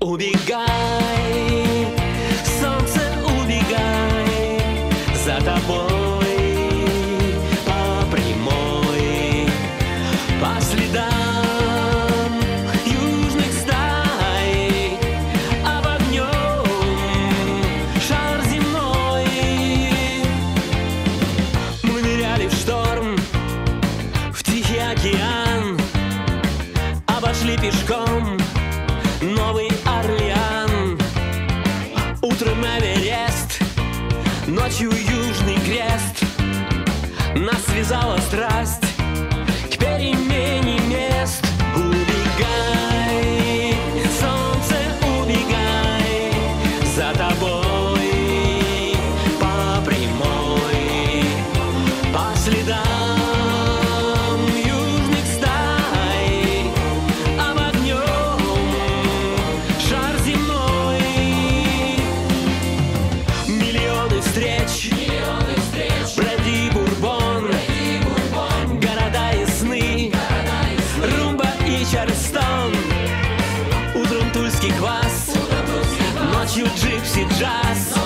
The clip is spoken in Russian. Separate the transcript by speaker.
Speaker 1: 어디가 пешком Новый Орлеан. Утром Эверест Ночью Южный Крест. Нас связала страсть. about your gypsy dress.